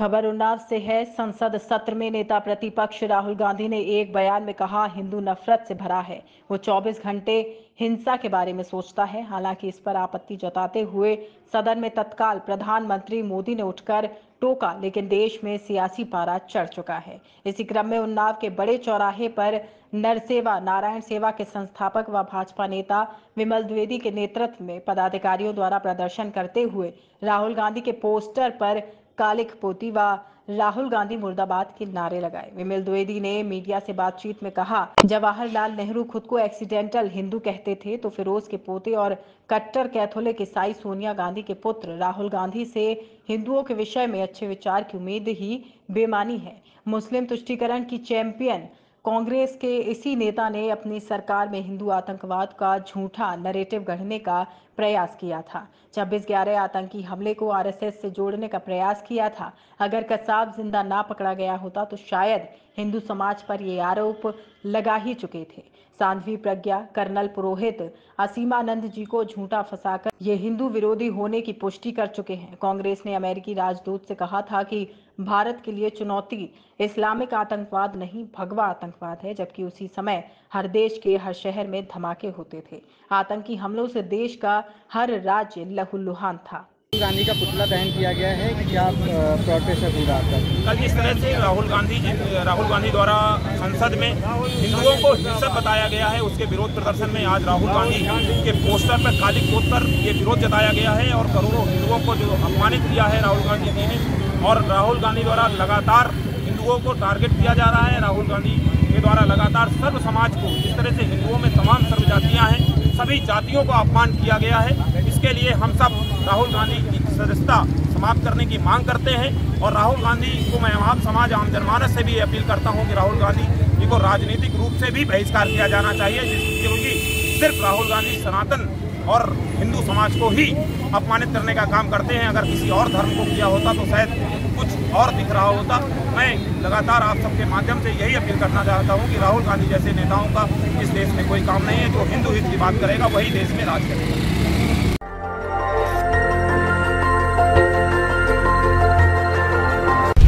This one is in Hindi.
खबर उन्नाव से है, संसद सत्र में नेता प्रतिपक्ष राहुल गांधी ने एक बयान में कहा, हिंदू नफरत से भरा है। वो 24 घंटे हिंसा के बारे में सोचता है। हालाँकि इस पर आपत्ति जताते हुए सदन में तत्काल प्रधानमंत्री मोदी ने उठकर टोका, लेकिन देश में सियासी पारा चढ़ चुका है। इसी क्रम में उन्नाव के बड़े चौराहे पर नरसेवा, नारायण सेवा के संस्थापक व भाजपा नेता विमल द्विवेदी के नेतृत्व में पदाधिकारियों द्वारा प्रदर्शन करते हुए राहुल गांधी के पोस्टर पर कालिक पोती व राहुल गांधी मुर्दाबाद के नारे लगाए। विमल द्विवेदी ने मीडिया से बातचीत में कहा, जवाहरलाल नेहरू खुद को एक्सीडेंटल हिंदू कहते थे तो फिरोज के पोते और कट्टर कैथोलिक ईसाई सोनिया गांधी के पुत्र राहुल गांधी से हिंदुओं के विषय में अच्छे विचार की उम्मीद ही बेमानी है। मुस्लिम तुष्टिकरण की चैंपियन कांग्रेस के इसी नेता ने अपनी सरकार में हिंदू आतंकवाद का झूठा नरेटिव गढ़ने का प्रयास किया था। छब्बीस ग्यारह आतंकी हमले को आरएसएस से जोड़ने का प्रयास किया था। अगर कसाब ज़िंदा ना पकड़ा गया होता तो शायद हिंदू समाज पर ये आरोप लगा ही चुके थे। सांध्वी प्रज्ञा, कर्नल पुरोहित, असीमानंद जी को झूठा फंसाकर ये हिंदू विरोधी होने की पुष्टि कर चुके हैं। कांग्रेस ने अमेरिकी राजदूत से कहा था कि भारत के लिए चुनौती इस्लामिक आतंकवाद नहीं, भगवा आतंकवाद है, जबकि उसी समय हर देश के हर शहर में धमाके होते थे। आतंकी हमलों से देश का हर राज्य लहूलुहान था। गांधी का पुतला दहन किया गया है क्या प्रोटेस्ट पूरा कल जिस तरह से राहुल गांधी राहुल गांधी द्वारा संसद में हिंदुओं को हिंसक बताया गया है, उसके विरोध प्रदर्शन में आज राहुल गांधी के पोस्टर पर काली पोत पर ये विरोध जताया गया है और करोड़ों हिंदुओं को जो अपमानित किया है राहुल गांधी जी ने और राहुल गांधी द्वारा लगातार हिंदुओं को टारगेट किया जा रहा है, राहुल गांधी के द्वारा लगातार सर्व समाज को, जिस तरह से हिंदुओं में तमाम सर्व जातियाँ हैं, सभी जातियों को अपमान किया गया है। इसके लिए हम सब राहुल गांधी की सदस्यता समाप्त करने की मांग करते हैं और राहुल गांधी को मैं आम समाज, आम जनमानस से भी अपील करता हूँ कि राहुल गांधी जी को राजनीतिक रूप से भी बहिष्कार किया जाना चाहिए क्योंकि सिर्फ़ राहुल गांधी सनातन और हिंदू समाज को ही अपमानित करने का काम करते हैं। अगर किसी और धर्म को किया होता तो शायद कुछ और दिख रहा होता। मैं लगातार आप सबके माध्यम से यही अपील करना चाहता हूँ कि राहुल गांधी जैसे नेताओं का इस देश में कोई काम नहीं है। जो हिंदू हित की बात करेगा, वही देश में राज करेगा।